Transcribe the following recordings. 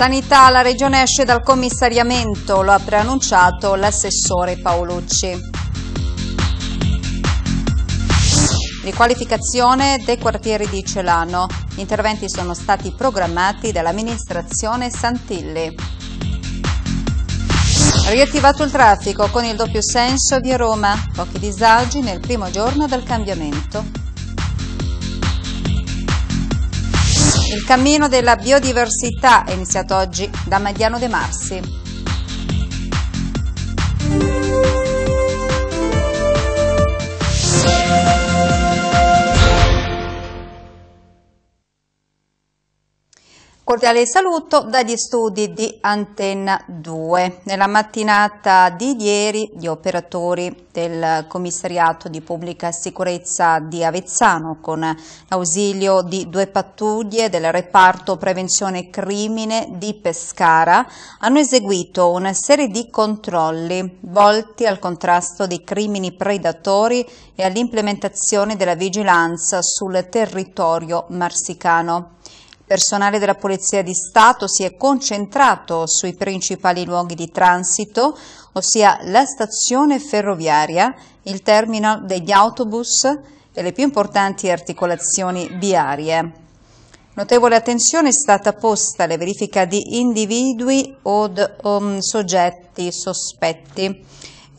Sanità, la Regione esce dal commissariamento, lo ha preannunciato l'assessore Paolucci. Riqualificazione dei quartieri di Celano. Gli interventi sono stati programmati dall'amministrazione Santilli. Riattivato il traffico con il doppio senso di Roma. Pochi disagi nel primo giorno del cambiamento. Il cammino della biodiversità è iniziato oggi da Mediano De Marsi. Cordiale saluto dagli studi di Antenna 2. Nella mattinata di ieri gli operatori del commissariato di pubblica sicurezza di Avezzano con ausilio di due pattuglie del reparto prevenzione crimine di Pescara hanno eseguito una serie di controlli volti al contrasto dei crimini predatori e all'implementazione della vigilanza sul territorio marsicano personale della Polizia di Stato si è concentrato sui principali luoghi di transito, ossia la stazione ferroviaria, il terminal degli autobus e le più importanti articolazioni viarie. Notevole attenzione è stata posta alla verifica di individui o um, soggetti sospetti.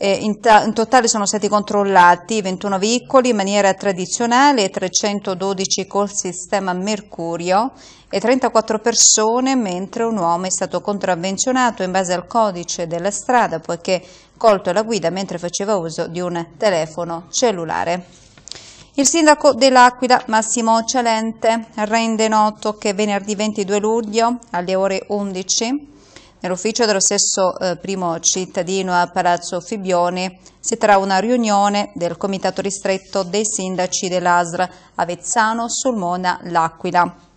In, in, totale sono stati controllati 21 veicoli in maniera tradizionale e 312 col sistema Mercurio e 34 persone, mentre un uomo è stato contravvenzionato in base al codice della strada poiché colto alla guida mentre faceva uso di un telefono cellulare. Il sindaco dell'Aquila, Massimo Cialente, rende noto che venerdì 22 luglio alle ore 11 Nell'ufficio dello stesso eh, primo cittadino a Palazzo Fibioni si terrà una riunione del Comitato ristretto dei sindaci dell'ASR Avezzano, Sulmona, L'Aquila.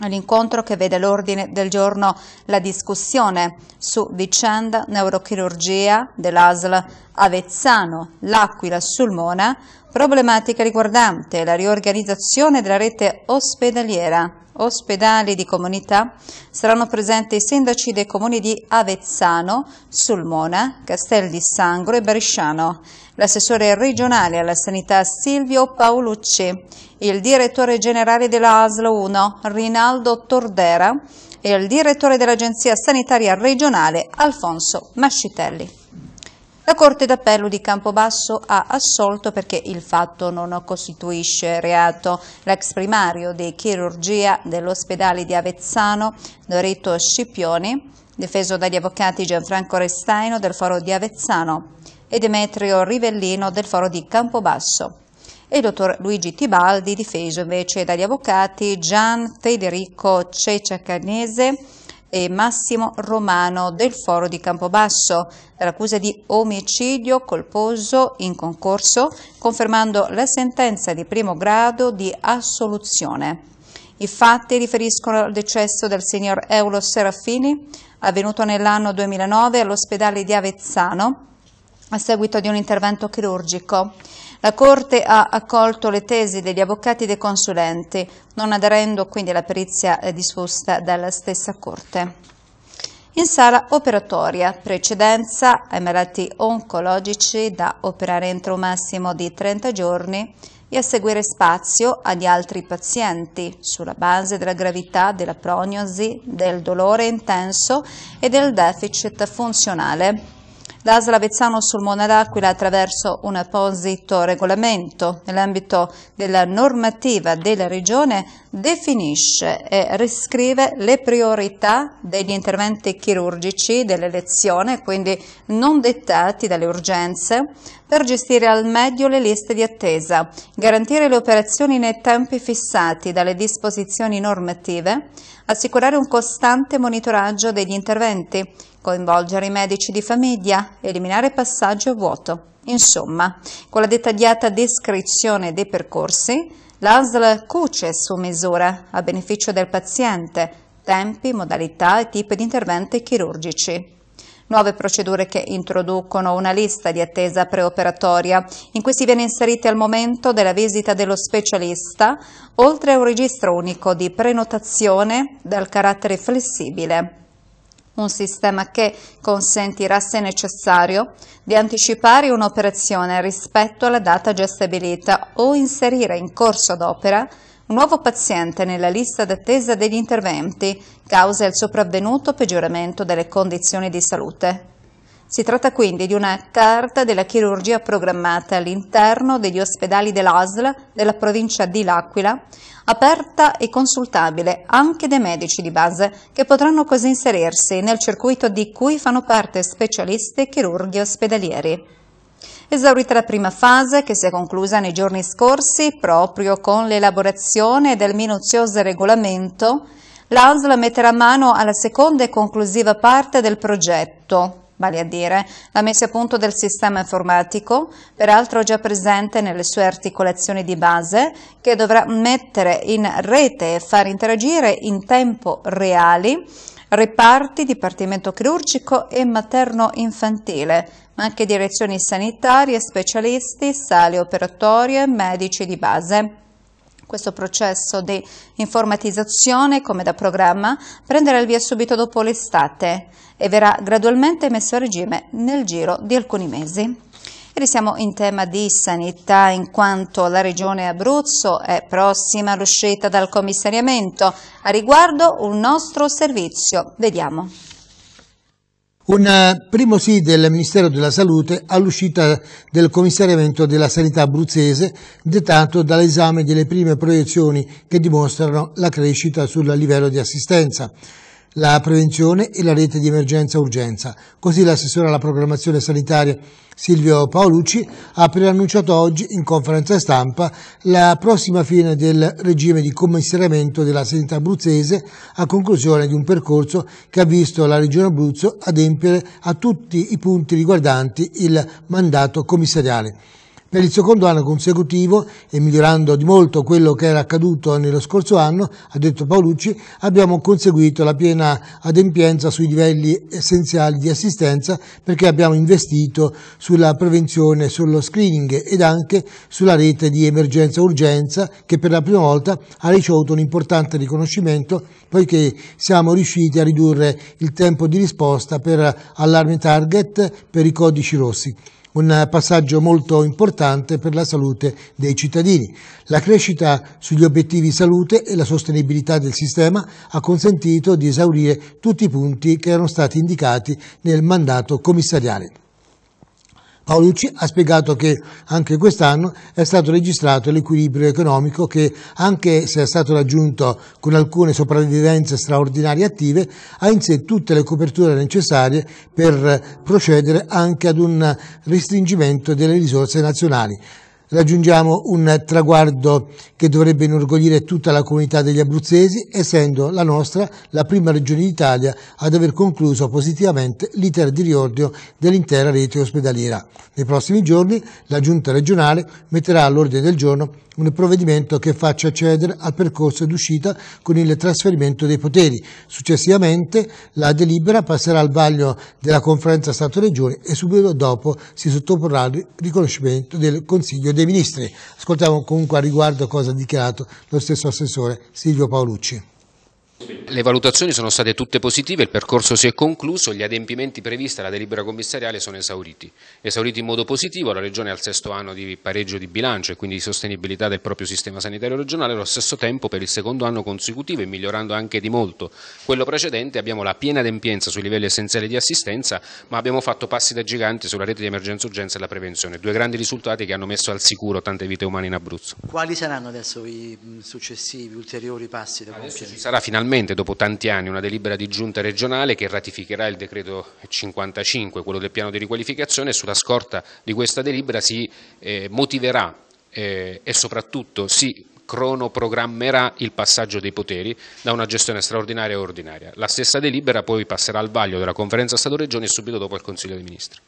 L'incontro che vede all'ordine del giorno la discussione su vicenda neurochirurgia dell'ASL Avezzano, L'Aquila, Sulmona, problematica riguardante la riorganizzazione della rete ospedaliera ospedali di comunità saranno presenti i sindaci dei comuni di Avezzano, Sulmona, Castel di Sangro e Bresciano, l'assessore regionale alla sanità Silvio Paolucci, il direttore generale della ASL 1 Rinaldo Tordera. E il direttore dell'Agenzia Sanitaria Regionale Alfonso Mascitelli. La Corte d'Appello di Campobasso ha assolto perché il fatto non costituisce reato. L'ex primario di chirurgia dell'ospedale di Avezzano, Dorito Scipioni, difeso dagli avvocati Gianfranco Restaino del foro di Avezzano e Demetrio Rivellino del foro di Campobasso e il dottor Luigi Tibaldi, difeso invece dagli avvocati Gian Federico Ceciacanese e Massimo Romano del Foro di Campobasso dall'accusa di omicidio colposo in concorso, confermando la sentenza di primo grado di assoluzione. I fatti riferiscono al decesso del signor Eulo Serafini, avvenuto nell'anno 2009 all'ospedale di Avezzano, a seguito di un intervento chirurgico. La Corte ha accolto le tesi degli avvocati dei consulenti, non aderendo quindi alla perizia eh, disposta dalla stessa Corte. In sala operatoria, precedenza ai malati oncologici da operare entro un massimo di 30 giorni e a seguire spazio agli altri pazienti sulla base della gravità della prognosi, del dolore intenso e del deficit funzionale L'ASL Avezzano sul Mona d'Aquila attraverso un apposito regolamento. Nell'ambito della normativa della Regione definisce e riscrive le priorità degli interventi chirurgici dell'elezione, quindi non dettati dalle urgenze, per gestire al meglio le liste di attesa, garantire le operazioni nei tempi fissati dalle disposizioni normative, assicurare un costante monitoraggio degli interventi, coinvolgere i medici di famiglia, eliminare passaggio vuoto. Insomma, con la dettagliata descrizione dei percorsi, l'ASL cuce su misura a beneficio del paziente tempi, modalità e tipi di interventi chirurgici. Nuove procedure che introducono una lista di attesa preoperatoria in cui si viene inseriti al momento della visita dello specialista, oltre a un registro unico di prenotazione dal carattere flessibile. un sistema che consentirà, se necessario, di anticipare un'operazione rispetto alla data già stabilita o inserire in corso d'opera nuovo paziente nella lista d'attesa degli interventi causa il sopravvenuto peggioramento delle condizioni di salute. Si tratta quindi di una carta della chirurgia programmata all'interno degli ospedali dell'ASL della provincia di L'Aquila, aperta e consultabile anche dai medici di base, che potranno così inserirsi nel circuito di cui fanno parte specialisti e chirurghi ospedalieri. Esaurita la prima fase, che si è conclusa nei giorni scorsi proprio con l'elaborazione del minuzioso regolamento, l'ASL metterà mano alla seconda e conclusiva parte del progetto, vale a dire la messa a punto del sistema informatico, peraltro già presente nelle sue articolazioni di base, che dovrà mettere in rete e far interagire in tempo reali reparti, dipartimento chirurgico e materno-infantile, ma anche direzioni sanitarie, specialisti, sale operatorie, medici di base. Questo processo di informatizzazione, come da programma, prenderà il via subito dopo l'estate e verrà gradualmente messo a regime nel giro di alcuni mesi. E restiamo in tema di sanità in quanto la regione Abruzzo è prossima all'uscita dal commissariamento. A riguardo un nostro servizio. Vediamo. Un eh, primo sì del Ministero della Salute all'uscita del commissariamento della sanità abruzzese dettato dall'esame delle prime proiezioni che dimostrano la crescita sul livello di assistenza la prevenzione e la rete di emergenza-urgenza. Così l'assessore alla programmazione sanitaria Silvio Paolucci ha preannunciato oggi in conferenza stampa la prossima fine del regime di commissariamento della sanità abruzzese a conclusione di un percorso che ha visto la Regione Abruzzo adempiere a tutti i punti riguardanti il mandato commissariale. Per il secondo anno consecutivo e migliorando di molto quello che era accaduto nello scorso anno, ha detto Paolucci, abbiamo conseguito la piena adempienza sui livelli essenziali di assistenza perché abbiamo investito sulla prevenzione, sullo screening ed anche sulla rete di emergenza-urgenza che per la prima volta ha ricevuto un importante riconoscimento poiché siamo riusciti a ridurre il tempo di risposta per allarme target per i codici rossi un passaggio molto importante per la salute dei cittadini. La crescita sugli obiettivi salute e la sostenibilità del sistema ha consentito di esaurire tutti i punti che erano stati indicati nel mandato commissariale. Paolucci ha spiegato che anche quest'anno è stato registrato l'equilibrio economico che, anche se è stato raggiunto con alcune sopravvivenze straordinarie attive, ha in sé tutte le coperture necessarie per procedere anche ad un restringimento delle risorse nazionali raggiungiamo un traguardo che dovrebbe inorgoglire tutta la comunità degli abruzzesi, essendo la nostra la prima regione d'Italia ad aver concluso positivamente l'iter di riordino dell'intera rete ospedaliera. Nei prossimi giorni la Giunta regionale metterà all'ordine del giorno un provvedimento che faccia accedere al percorso d'uscita con il trasferimento dei poteri. Successivamente la delibera passerà al vaglio della conferenza Stato-Regioni e subito dopo si sottoporrà al riconoscimento del Consiglio dei Ministri. Ascoltiamo comunque a riguardo cosa ha dichiarato lo stesso assessore Silvio Paolucci. Le valutazioni sono state tutte positive, il percorso si è concluso, gli adempimenti previsti alla delibera commissariale sono esauriti. Esauriti in modo positivo, la Regione ha il sesto anno di pareggio di bilancio e quindi di sostenibilità del proprio sistema sanitario regionale, allo stesso tempo per il secondo anno consecutivo e migliorando anche di molto quello precedente abbiamo la piena adempienza sui livelli essenziali di assistenza, ma abbiamo fatto passi da giganti sulla rete di emergenza-urgenza e la prevenzione, due grandi risultati che hanno messo al sicuro tante vite umane in Abruzzo. Quali saranno adesso i successivi, ulteriori passi da compiere? Adesso ci sarà finalmente finalmente dopo tanti anni una delibera di giunta regionale che ratificherà il decreto 55, quello del piano di riqualificazione e sulla scorta di questa delibera si eh, motiverà eh, e soprattutto si cronoprogrammerà il passaggio dei poteri da una gestione straordinaria a ordinaria. La stessa delibera poi passerà al vaglio della conferenza Stato-Regioni subito dopo al Consiglio dei Ministri.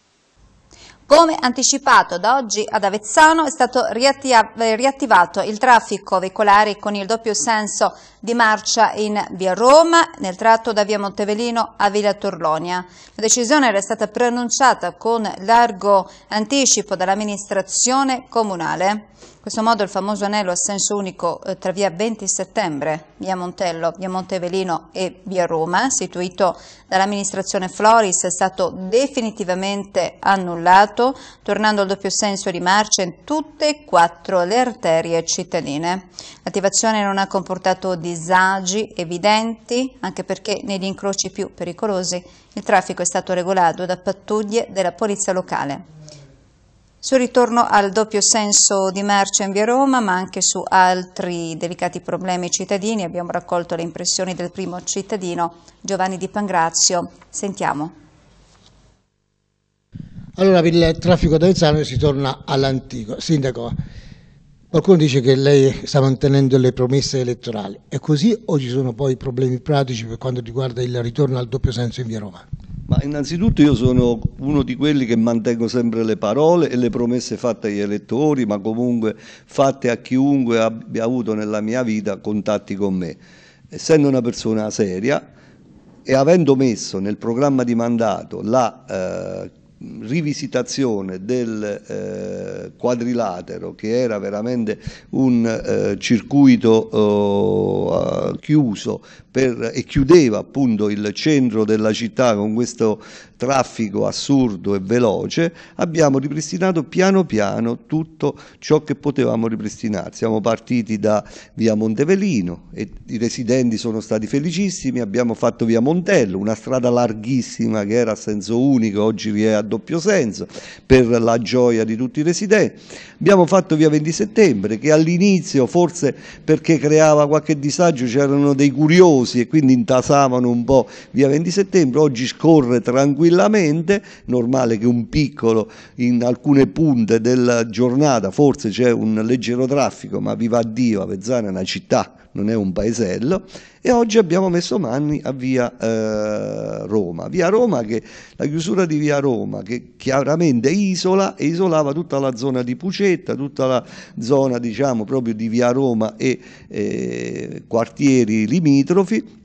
Come anticipato da oggi ad Avezzano è stato riattivato il traffico veicolare con il doppio senso di marcia in via Roma nel tratto da via Montevelino a Villa Torlonia. La decisione era stata preannunciata con largo anticipo dall'amministrazione comunale. Questo modo il famoso anello a senso unico eh, tra via 20 settembre, via Montello, via Montevelino e via Roma, istituito dall'amministrazione Floris, è stato definitivamente annullato, tornando al doppio senso di marcia in tutte e quattro le arterie cittadine. L'attivazione non ha comportato disagi evidenti, anche perché negli incroci più pericolosi il traffico è stato regolato da pattuglie della polizia locale. Sul ritorno al doppio senso di marcia in via Roma, ma anche su altri delicati problemi cittadini, abbiamo raccolto le impressioni del primo cittadino, Giovanni Di Pangrazio. Sentiamo. Allora, per il traffico da Vezzano si torna all'antico. Sindaco, qualcuno dice che lei sta mantenendo le promesse elettorali. È così o ci sono poi problemi pratici per quanto riguarda il ritorno al doppio senso in via Roma? Ma innanzitutto io sono uno di quelli che mantengo sempre le parole e le promesse fatte agli elettori, ma comunque fatte a chiunque abbia avuto nella mia vita contatti con me. Essendo una persona seria e avendo messo nel programma di mandato la eh, rivisitazione del eh, quadrilatero che era veramente un eh, circuito eh, chiuso per, e chiudeva appunto il centro della città con questo traffico assurdo e veloce, abbiamo ripristinato piano piano tutto ciò che potevamo ripristinare. Siamo partiti da via Montevelino e i residenti sono stati felicissimi, abbiamo fatto via Montello, una strada larghissima che era a senso unico, oggi vi è a doppio senso, per la gioia di tutti i residenti. Abbiamo fatto via 20 settembre che all'inizio forse perché creava qualche disagio c'erano dei curiosi e quindi intasavano un po' via 20 settembre, oggi scorre tranquillamente, normale che un piccolo in alcune punte della giornata forse c'è un leggero traffico, ma viva Dio, Avezzano è una città non è un paesello, e oggi abbiamo messo mani a via eh, Roma. Via Roma che la chiusura di via Roma che chiaramente isola e isolava tutta la zona di Pucetta, tutta la zona diciamo proprio di via Roma e eh, quartieri limitrofi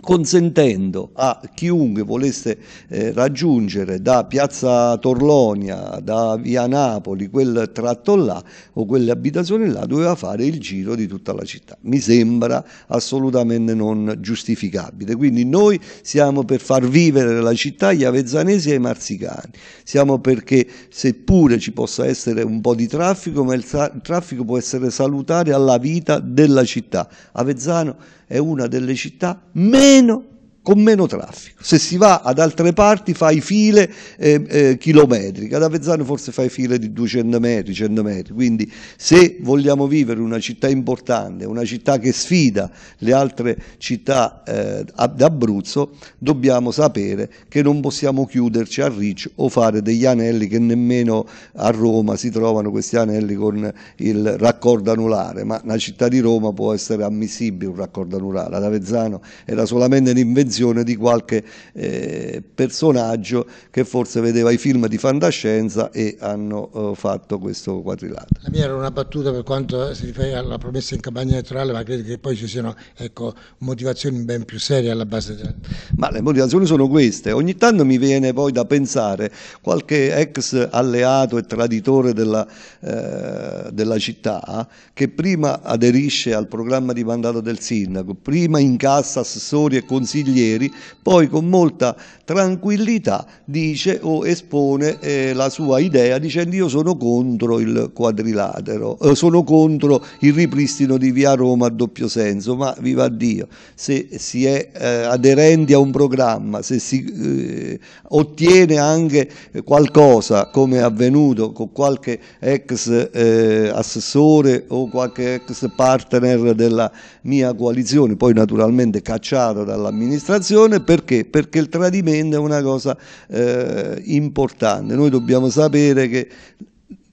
consentendo a chiunque volesse eh, raggiungere da piazza Torlonia, da via Napoli, quel tratto là o quelle abitazioni là, doveva fare il giro di tutta la città. Mi sembra assolutamente non giustificabile. Quindi noi siamo per far vivere la città agli avezzanesi e ai marzicani. Siamo perché seppure ci possa essere un po' di traffico, ma il, tra il traffico può essere salutare alla vita della città. Avezzano è una delle città meno con meno traffico. Se si va ad altre parti fai file eh, eh, chilometriche, ad Avezzano forse fai file di 200 metri, 100 metri, quindi se vogliamo vivere una città importante, una città che sfida le altre città eh, d'Abruzzo, dobbiamo sapere che non possiamo chiuderci a Riccio o fare degli anelli che nemmeno a Roma si trovano questi anelli con il raccordo anulare, ma una città di Roma può essere ammissibile un raccordo anulare, ad Avezzano era solamente un'invenzione l'invenzione di qualche eh, personaggio che forse vedeva i film di fantascienza e hanno eh, fatto questo quadrilatero. La mia era una battuta per quanto si riferisce alla promessa in campagna elettorale, ma credo che poi ci siano ecco, motivazioni ben più serie alla base. Della... Ma le motivazioni sono queste. Ogni tanto mi viene poi da pensare qualche ex alleato e traditore della, eh, della città che prima aderisce al programma di mandato del sindaco, prima incassa assessori e consiglieri ieri, poi con molta tranquillità dice o espone eh, la sua idea dicendo io sono contro il quadrilatero, eh, sono contro il ripristino di via Roma a doppio senso, ma viva Dio, se si è eh, aderenti a un programma, se si eh, ottiene anche qualcosa come è avvenuto con qualche ex eh, assessore o qualche ex partner della mia coalizione, poi naturalmente cacciato dall'amministrazione, dimostrazione perché? Perché il tradimento è una cosa eh, importante. Noi dobbiamo sapere che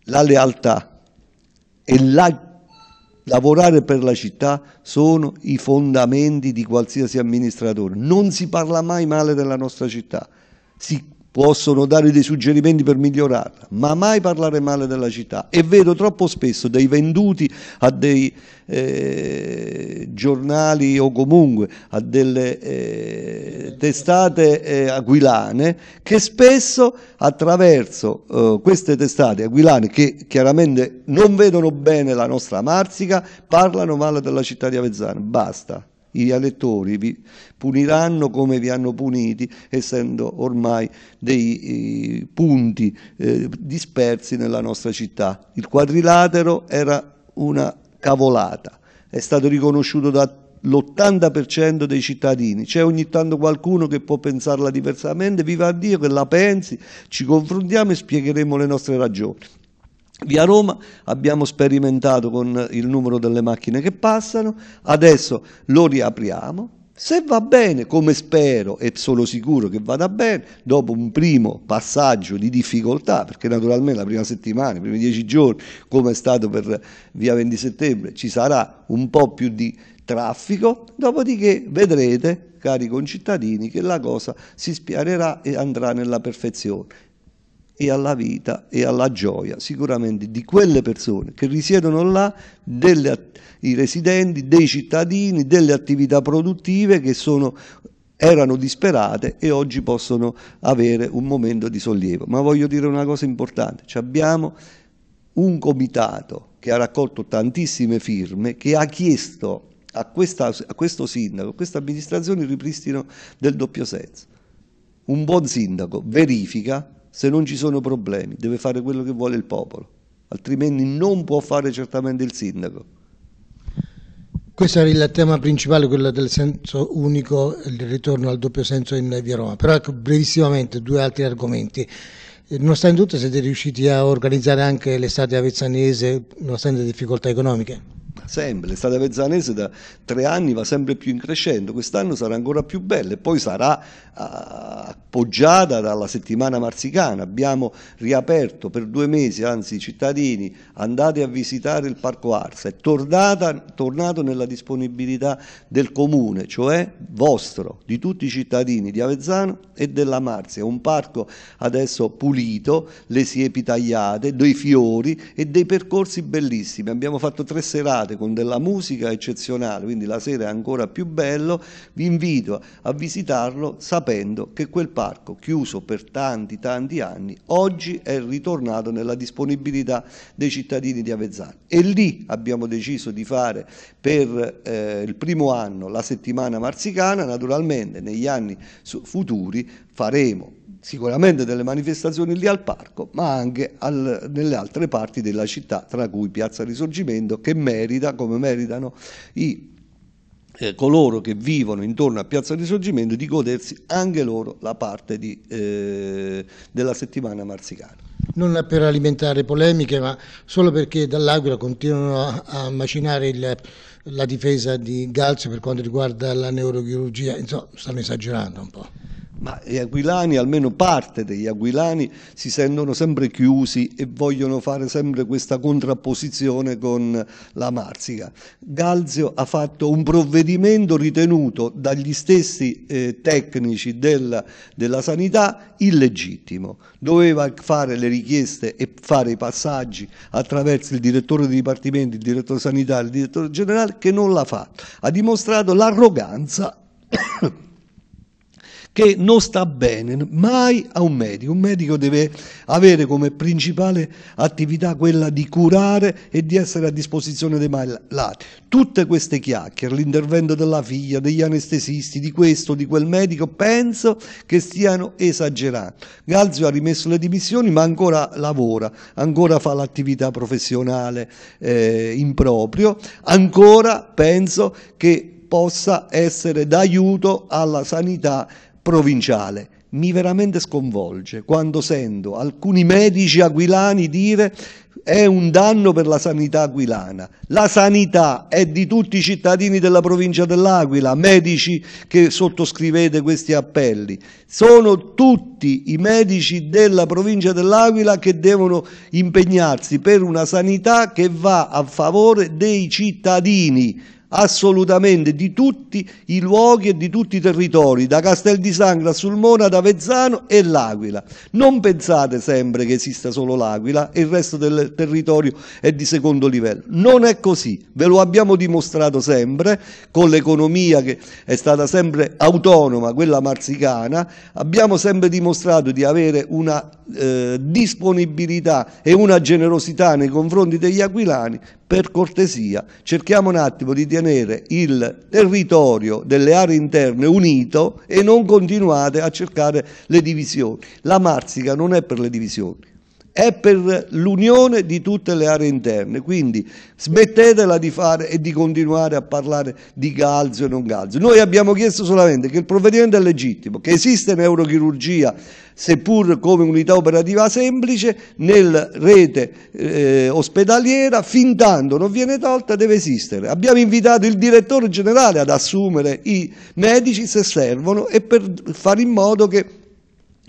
la lealtà e la lavorare per la città sono i fondamenti di qualsiasi amministratore. Non si parla mai male della nostra città. Si possono dare dei suggerimenti per migliorarla, ma mai parlare male della città. E vedo troppo spesso dei venduti a dei eh, giornali o comunque a delle eh, testate eh, aquilane che spesso attraverso eh, queste testate aquilane che chiaramente non vedono bene la nostra Marsica parlano male della città di Avezzano. Basta i elettori vi puniranno come vi hanno puniti, essendo ormai dei eh, punti eh, dispersi nella nostra città. Il quadrilatero era una cavolata, è stato riconosciuto dall'80% dei cittadini, c'è ogni tanto qualcuno che può pensarla diversamente, viva Dio che la pensi, ci confrontiamo e spiegheremo le nostre ragioni. Via Roma abbiamo sperimentato con il numero delle macchine che passano, adesso lo riapriamo. Se va bene, come spero e sono sicuro che vada bene, dopo un primo passaggio di difficoltà, perché naturalmente la prima settimana, i primi dieci giorni, come è stato per via 20 settembre, ci sarà un po' più di traffico, dopodiché vedrete, cari concittadini, che la cosa si spianerà e andrà nella perfezione e alla vita e alla gioia sicuramente di quelle persone che risiedono là, delle, i residenti, dei cittadini, delle attività produttive che sono, erano disperate e oggi possono avere un momento di sollievo. Ma voglio dire una cosa importante, abbiamo un comitato che ha raccolto tantissime firme, che ha chiesto a, questa, a questo sindaco, a questa amministrazione il ripristino del doppio senso. Un buon sindaco verifica se non ci sono problemi, deve fare quello che vuole il popolo, altrimenti non può fare certamente il sindaco. Questo era il tema principale, quello del senso unico, il ritorno al doppio senso in via Roma. Però ecco, brevissimamente due altri argomenti. Nonostante tutto siete riusciti a organizzare anche l'estate avezzanese nonostante difficoltà economiche? Sempre, l'estate avezzanese da tre anni va sempre più in crescendo, quest'anno sarà ancora più bella e poi sarà uh, appoggiata dalla settimana marzicana, abbiamo riaperto per due mesi, anzi i cittadini andate a visitare il Parco Arsa, è tornata, tornato nella disponibilità del comune, cioè vostro, di tutti i cittadini di Avezzano e della Marzia, un parco adesso pulito, le siepi tagliate, dei fiori e dei percorsi bellissimi, abbiamo fatto tre serate con della musica eccezionale, quindi la sera è ancora più bello, vi invito a visitarlo sapendo che quel parco, chiuso per tanti tanti anni, oggi è ritornato nella disponibilità dei cittadini di Avezzano. E lì abbiamo deciso di fare per eh, il primo anno la settimana marzicana, naturalmente negli anni futuri faremo sicuramente delle manifestazioni lì al parco, ma anche al, nelle altre parti della città, tra cui Piazza Risorgimento, che merita, come meritano i eh, coloro che vivono intorno a Piazza Risorgimento, di godersi anche loro la parte di, eh, della settimana marzicana non per alimentare polemiche, ma solo perché dall'Aquila continuano a, a macinare il, la difesa di Galzio per quanto riguarda la neurochirurgia, insomma, stanno esagerando un po'. Ma gli aquilani, almeno parte degli aquilani, si sentono sempre chiusi e vogliono fare sempre questa contrapposizione con la Marsica. Galzio ha fatto un provvedimento ritenuto dagli stessi eh, tecnici della, della sanità illegittimo. Doveva fare le richieste e fare i passaggi attraverso il direttore di dipartimento, il direttore sanitario, il direttore generale, che non l'ha fatto. Ha dimostrato l'arroganza che non sta bene mai a un medico. Un medico deve avere come principale attività quella di curare e di essere a disposizione dei malati. Tutte queste chiacchiere, l'intervento della figlia, degli anestesisti, di questo, di quel medico, penso che stiano esagerando. Galzio ha rimesso le dimissioni ma ancora lavora, ancora fa l'attività professionale eh, in proprio, ancora penso che possa essere d'aiuto alla sanità provinciale. Mi veramente sconvolge quando sento alcuni medici aquilani dire è un danno per la sanità aquilana. La sanità è di tutti i cittadini della provincia dell'Aquila, medici che sottoscrivete questi appelli. Sono tutti i medici della provincia dell'Aquila che devono impegnarsi per una sanità che va a favore dei cittadini assolutamente di tutti i luoghi e di tutti i territori, da Castel di Sangro a Sulmona, da Vezzano e l'Aquila. Non pensate sempre che esista solo l'Aquila e il resto del territorio è di secondo livello. Non è così, ve lo abbiamo dimostrato sempre con l'economia che è stata sempre autonoma, quella marzicana, abbiamo sempre dimostrato di avere una eh, disponibilità e una generosità nei confronti degli aquilani per cortesia cerchiamo un attimo di tenere il territorio delle aree interne unito e non continuate a cercare le divisioni. La Marsica non è per le divisioni, è per l'unione di tutte le aree interne, quindi smettetela di fare e di continuare a parlare di calzio e non calzio. Noi abbiamo chiesto solamente che il provvedimento è legittimo, che esiste neurochirurgia, seppur come unità operativa semplice, nella rete eh, ospedaliera, fin tanto non viene tolta deve esistere. Abbiamo invitato il direttore generale ad assumere i medici se servono e per fare in modo che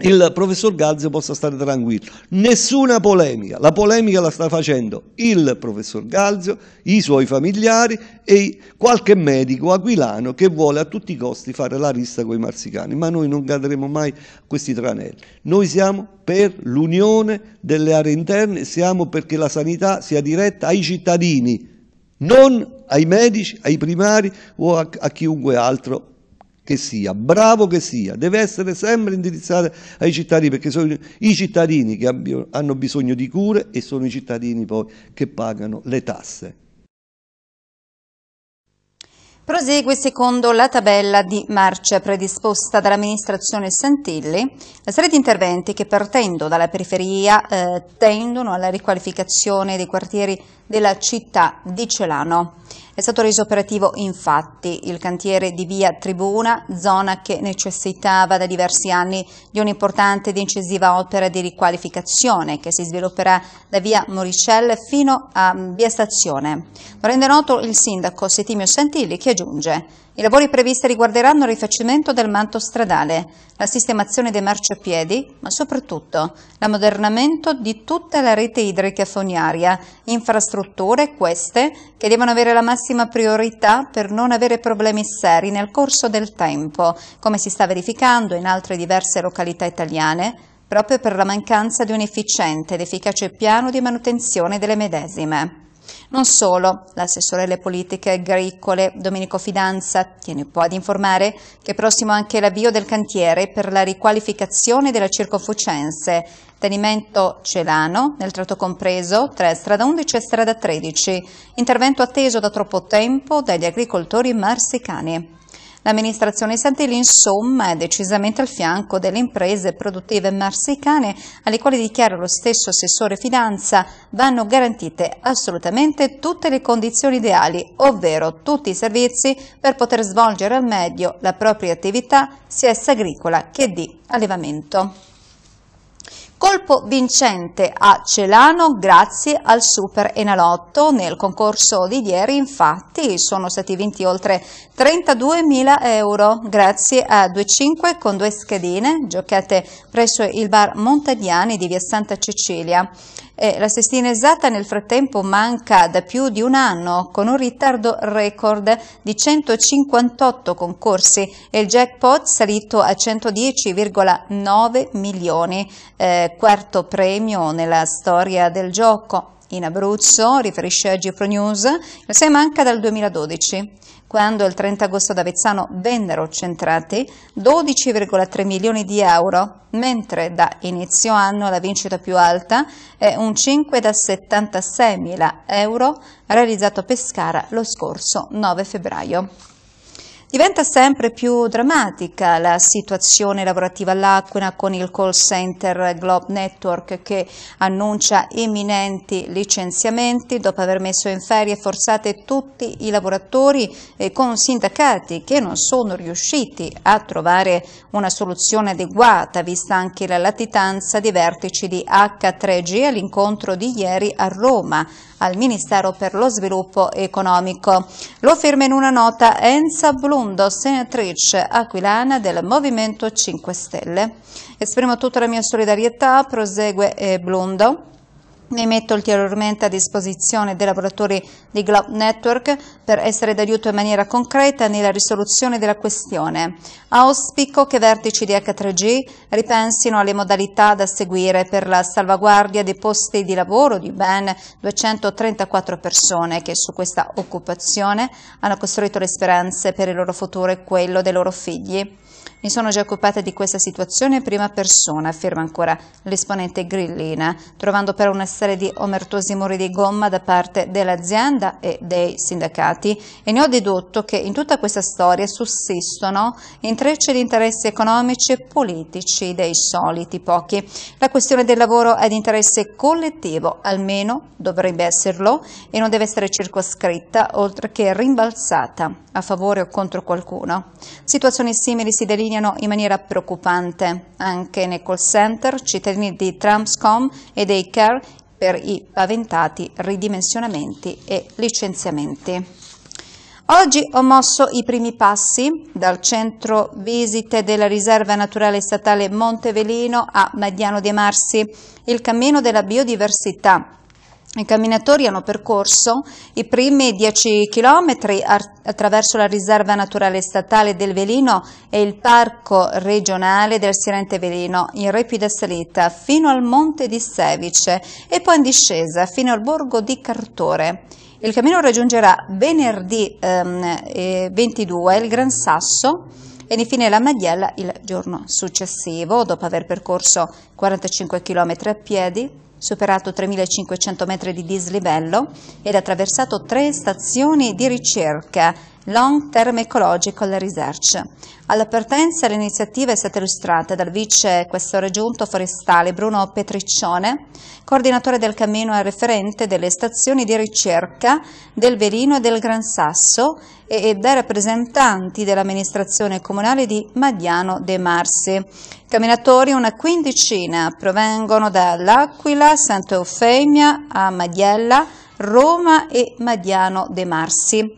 il professor Gazio possa stare tranquillo. Nessuna polemica, la polemica la sta facendo il professor Gazio, i suoi familiari e qualche medico aquilano che vuole a tutti i costi fare la rissa con i marsicani, ma noi non cadremo mai a questi tranelli. Noi siamo per l'unione delle aree interne, siamo perché la sanità sia diretta ai cittadini, non ai medici, ai primari o a, a chiunque altro che sia, bravo che sia, deve essere sempre indirizzata ai cittadini perché sono i cittadini che hanno bisogno di cure e sono i cittadini poi che pagano le tasse. Prosegue secondo la tabella di marcia predisposta dall'amministrazione Santilli la serie di interventi che partendo dalla periferia eh, tendono alla riqualificazione dei quartieri della città di Celano. È stato reso operativo infatti il cantiere di via Tribuna, zona che necessitava da diversi anni di un'importante ed incisiva opera di riqualificazione che si svilupperà da via Moricelle fino a via Stazione. Lo rende noto il sindaco Settimio Santilli che aggiunge i lavori previsti riguarderanno il rifacimento del manto stradale, la sistemazione dei marciapiedi, ma soprattutto l'ammodernamento di tutta la rete idrica fognaria, infrastrutture queste che devono avere la massima priorità per non avere problemi seri nel corso del tempo, come si sta verificando in altre diverse località italiane, proprio per la mancanza di un efficiente ed efficace piano di manutenzione delle medesime. Non solo, l'assessore alle politiche agricole Domenico Fidanza tiene poi ad informare che è prossimo anche l'avvio del cantiere per la riqualificazione della circonfucenze, tenimento Celano, nel tratto compreso tra strada 11 e strada 13, intervento atteso da troppo tempo dagli agricoltori marsicani. L'amministrazione Santilli insomma è decisamente al fianco delle imprese produttive marsicane alle quali dichiara lo stesso assessore Fidanza vanno garantite assolutamente tutte le condizioni ideali, ovvero tutti i servizi per poter svolgere al meglio la propria attività sia essa agricola che di allevamento. Colpo vincente a Celano grazie al Super Enalotto. Nel concorso di ieri infatti sono stati vinti oltre 32.000 euro grazie a 2-5 con due schedine giocate presso il bar Montagnani di via Santa Cecilia. E la sestina esatta nel frattempo manca da più di un anno con un ritardo record di 158 concorsi e il jackpot salito a 110,9 milioni, eh, quarto premio nella storia del gioco. In Abruzzo, riferisce a Gipro News, 6 manca dal 2012 quando il 30 agosto ad Avezzano vennero centrati 12,3 milioni di euro, mentre da inizio anno la vincita più alta è un 5 da 76 mila euro realizzato a Pescara lo scorso 9 febbraio. Diventa sempre più drammatica la situazione lavorativa all'Aquila con il call center Globe Network che annuncia imminenti licenziamenti dopo aver messo in ferie forzate tutti i lavoratori con sindacati che non sono riusciti a trovare una soluzione adeguata vista anche la latitanza di vertici di H3G all'incontro di ieri a Roma al Ministero per lo Sviluppo Economico. Lo firma in una nota Enza Blundo, senatrice aquilana del Movimento 5 Stelle. Esprimo tutta la mia solidarietà, prosegue eh, Blundo Mi metto ulteriormente a disposizione dei lavoratori di Globe Network per essere d'aiuto in maniera concreta nella risoluzione della questione. Auspico che vertici di H3G ripensino alle modalità da seguire per la salvaguardia dei posti di lavoro di ben 234 persone che su questa occupazione hanno costruito le speranze per il loro futuro e quello dei loro figli. Mi sono già occupata di questa situazione in prima persona, afferma ancora l'esponente grillina, trovando però una serie di omertosi muri di gomma da parte dell'azienda e dei sindacati e ne ho dedotto che in tutta questa storia sussistono intrecci di interessi economici e politici dei soliti pochi. La questione del lavoro è di interesse collettivo, almeno dovrebbe esserlo, e non deve essere circoscritta oltre che rimbalzata a favore o contro qualcuno. Situazioni simili si delineano delineano in maniera preoccupante anche nei call center cittadini di Tramscom e dei CARE per i paventati ridimensionamenti e licenziamenti. Oggi ho mosso i primi passi dal centro visite della riserva naturale statale Montevelino a Mediano de Marsi, il cammino della biodiversità i camminatori hanno percorso i primi 10 chilometri attraverso la riserva naturale statale del Velino e il parco regionale del Sirente Velino in ripida salita fino al monte di Sevice e poi in discesa fino al borgo di Cartore. Il cammino raggiungerà venerdì ehm, 22 il Gran Sasso e infine la Madiella il giorno successivo, dopo aver percorso 45 km a piedi superato 3.500 metri di dislivello ed attraversato tre stazioni di ricerca Long Term Ecological Research. Alla partenza l'iniziativa è stata illustrata dal vice questore giunto forestale Bruno Petriccione, coordinatore del cammino e referente delle stazioni di ricerca del Velino e del Gran Sasso e dai rappresentanti dell'amministrazione comunale di Madiano de Marsi. Camminatori, una quindicina, provengono dall'Aquila, Santa Eufemia, a Madiella, Roma e Madiano de Marsi.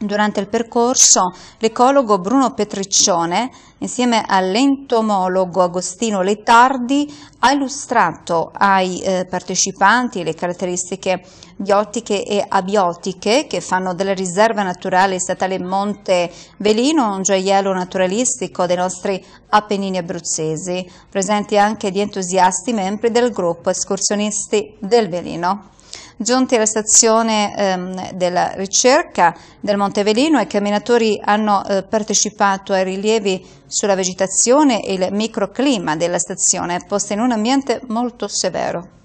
Durante il percorso l'ecologo Bruno Petriccione, insieme all'entomologo Agostino Letardi, ha illustrato ai eh, partecipanti le caratteristiche biotiche e abiotiche che fanno della riserva naturale statale Monte Velino un gioiello naturalistico dei nostri Appennini abruzzesi, presenti anche di entusiasti membri del gruppo escursionisti del Velino. Giunti alla stazione ehm, della ricerca del Monte Velino, i camminatori hanno eh, partecipato ai rilievi sulla vegetazione e il microclima della stazione, posta in un ambiente molto severo.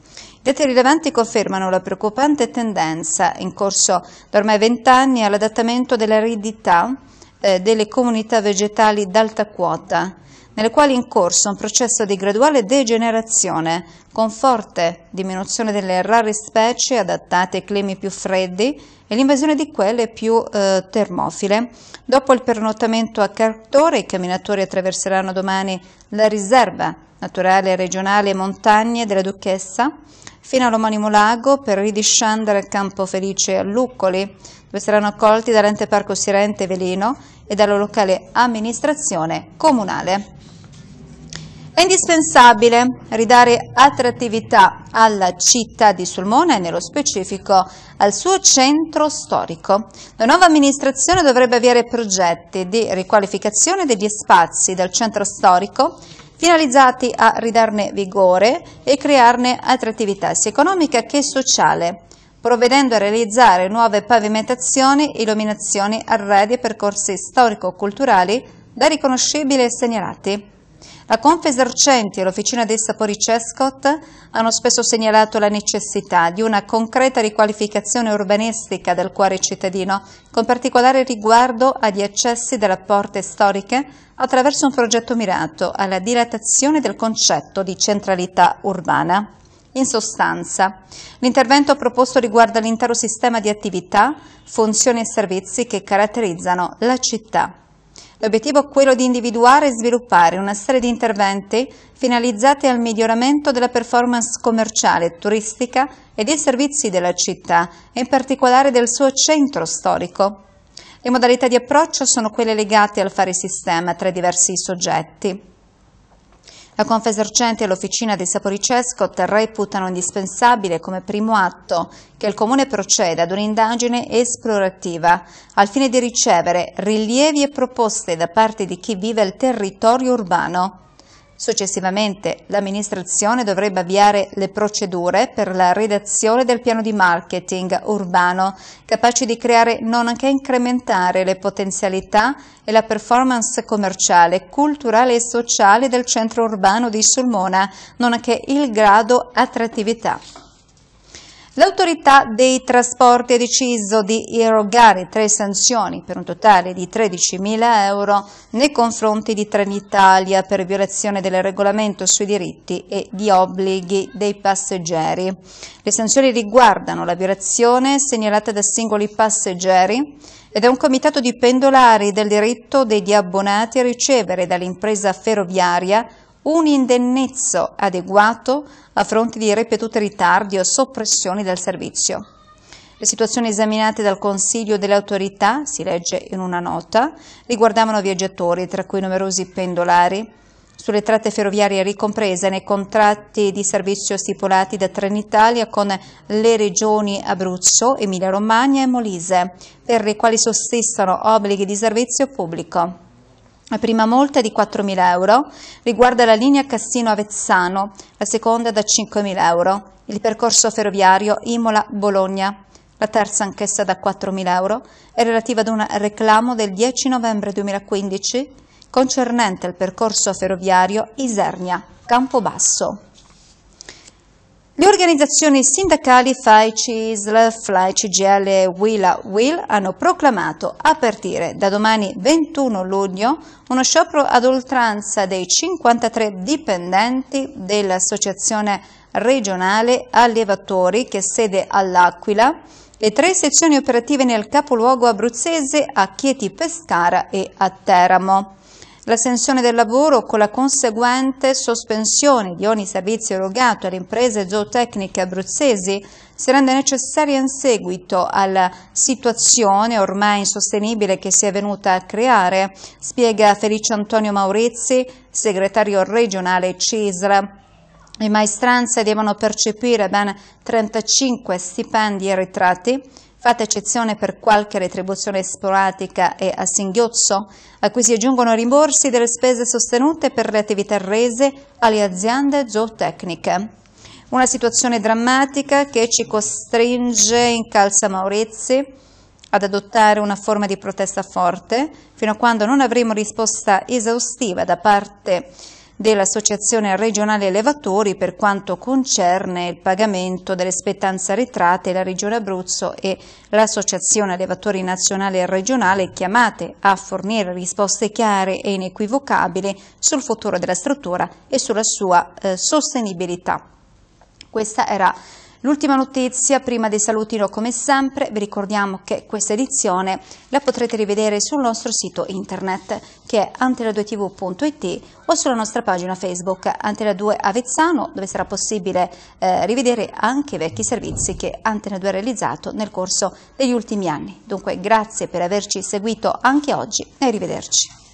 Dati rilevanti confermano la preoccupante tendenza in corso da ormai vent'anni all'adattamento dell'aridità eh, delle comunità vegetali d'alta quota, nelle quali è in corso un processo di graduale degenerazione con forte diminuzione delle rare specie adattate ai climi più freddi e l'invasione di quelle più eh, termofile. Dopo il pernottamento a Cartore, i camminatori attraverseranno domani la riserva naturale regionale montagne della Duchessa fino all'omonimo lago per ridiscendere al Campo Felice a Luccoli, dove saranno accolti dall'ente parco Sirente Velino e dalla locale amministrazione comunale. È indispensabile ridare attrattività alla città di Sulmona e nello specifico al suo centro storico. La nuova amministrazione dovrebbe avviare progetti di riqualificazione degli spazi del centro storico finalizzati a ridarne vigore e crearne attrattività sia economica che sociale, provvedendo a realizzare nuove pavimentazioni, illuminazioni, arredi e percorsi storico-culturali da riconoscibili e segnalati. La Confesercenti e l'Officina dei Sapori Cescot hanno spesso segnalato la necessità di una concreta riqualificazione urbanistica del cuore cittadino, con particolare riguardo agli accessi delle porte storiche attraverso un progetto mirato alla dilatazione del concetto di centralità urbana. In sostanza, l'intervento proposto riguarda l'intero sistema di attività, funzioni e servizi che caratterizzano la città. L'obiettivo è quello di individuare e sviluppare una serie di interventi finalizzati al miglioramento della performance commerciale, turistica e dei servizi della città, e in particolare del suo centro storico. Le modalità di approccio sono quelle legate al fare sistema tra i diversi soggetti. La Confesercenti e l'Officina di Saporicescot reputano indispensabile come primo atto che il Comune proceda ad un'indagine esplorativa al fine di ricevere rilievi e proposte da parte di chi vive il territorio urbano Successivamente l'amministrazione dovrebbe avviare le procedure per la redazione del piano di marketing urbano, capace di creare nonché incrementare le potenzialità e la performance commerciale, culturale e sociale del centro urbano di Sulmona, nonché il grado attrattività. L'autorità dei trasporti ha deciso di erogare tre sanzioni per un totale di 13.000 euro nei confronti di Trenitalia per violazione del regolamento sui diritti e di obblighi dei passeggeri. Le sanzioni riguardano la violazione segnalata da singoli passeggeri ed è un comitato di pendolari del diritto degli abbonati a ricevere dall'impresa ferroviaria un indennizzo adeguato a fronte di ripetute ritardi o soppressioni del servizio. Le situazioni esaminate dal Consiglio delle autorità, si legge in una nota, riguardavano viaggiatori, tra cui numerosi pendolari, sulle tratte ferroviarie ricomprese nei contratti di servizio stipulati da Trenitalia con le regioni Abruzzo, Emilia-Romagna e Molise, per i quali sussistono obblighi di servizio pubblico. La prima multa è di 4.000 euro, riguarda la linea Cassino-Avezzano, la seconda da 5.000 euro, il percorso ferroviario Imola-Bologna, la terza anch'essa da 4.000 euro, è relativa ad un reclamo del 10 novembre 2015 concernente il percorso ferroviario Isernia-Campobasso. Le organizzazioni sindacali FAI, CISL, FLAI, CGL e WILA WIL hanno proclamato a partire da domani 21 luglio uno sciopero ad oltranza dei 53 dipendenti dell'Associazione regionale allevatori che sede all'Aquila, le tre sezioni operative nel capoluogo abruzzese a Chieti Pescara e a Teramo l'estensione del lavoro con la conseguente sospensione di ogni servizio erogato alle imprese zootecniche abruzzesi si rende necessaria in seguito alla situazione ormai insostenibile che si è venuta a creare, spiega Felice Antonio Maurizi, segretario regionale CISRA. Le maestranze devono percepire ben 35 stipendi e ritratti, fatta eccezione per qualche retribuzione sporadica e a singhiozzo, a cui si aggiungono rimborsi delle spese sostenute per le attività rese alle aziende zootecniche. Una situazione drammatica che ci costringe in Calza Maurizi ad adottare una forma di protesta forte fino a quando non avremo risposta esaustiva da parte dell'Associazione regionale allevatori per quanto concerne il pagamento delle spettanze arretrate la Regione Abruzzo e l'Associazione allevatori nazionale e regionale chiamate a fornire risposte chiare e inequivocabili sul futuro della struttura e sulla sua eh, sostenibilità. Questa era L'ultima notizia, prima dei salutino come sempre, vi ricordiamo che questa edizione la potrete rivedere sul nostro sito internet che è antena2tv.it o sulla nostra pagina Facebook Antena 2 Avezzano dove sarà possibile eh, rivedere anche i vecchi servizi che Antena 2 ha realizzato nel corso degli ultimi anni. Dunque grazie per averci seguito anche oggi e arrivederci.